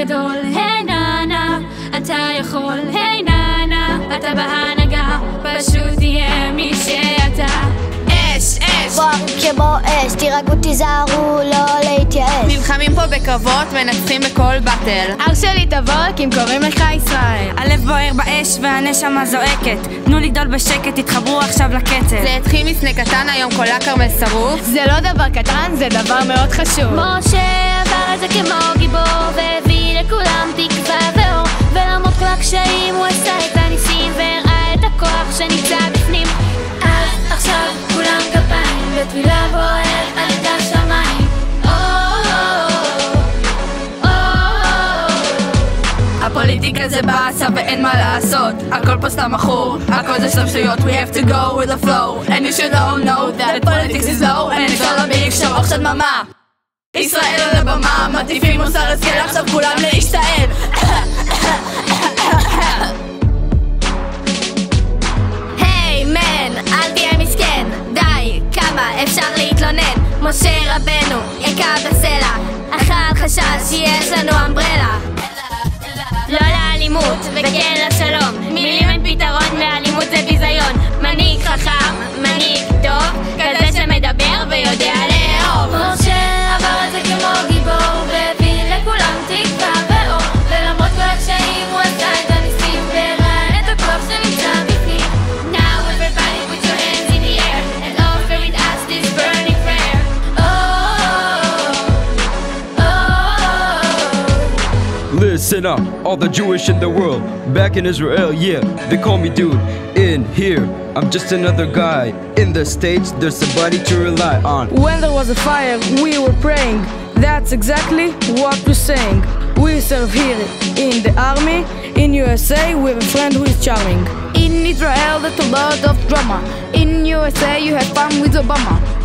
הגדול, היי נה נה, אתה יכול, היי נה נה, אתה בהנהגה, פשוט תהיה מי שאתה. אש, אש! בוער כמו אש, תירגעו תיזהרו לא להתייאש נלחמים פה בקרבות, מנצחים בכל באטל. אח שלי תבוא, כי אם קוראים לך ישראל. הלב בוער באש והנשמה זועקת תנו לגדול בשקט, תתחברו עכשיו לקצב זה התחיל מסנה קטן, היום כל הכרמל שרוף. זה לא דבר קטן, זה דבר מאוד חשוב. משה עבר את זה הפוליטיקה זה באסה ואין מה לעשות. הכל פה סתם מכור, הכל זה סתם שטויות. We have to go with the flow. And you should all know that politics is low. And it's all a big show, עכשיו דממה ישראל על הבמה, מטיפים מוסר השכל. עכשיו כולם להשתעל. היי מן, אל תהיה מסכן, די, כמה אפשר להתלונן? משה רבנו הכה בסלע, אכל חשש שיש לנו אמברלה. לא לאלימות וכן לשלום, מילים אין פתרון ואלימות זה ביזיון. מנהיג חכם, מנהיג Listen up, all the Jewish in the world. Back in Israel, yeah, they call me dude. In here, I'm just another guy. In the States, there's somebody to rely on. When there was a fire, we were praying. That's exactly what we're saying. We serve here in the army. In USA, we have a friend who is charming. In Israel, there's a lot of drama. In USA, you have fun with Obama.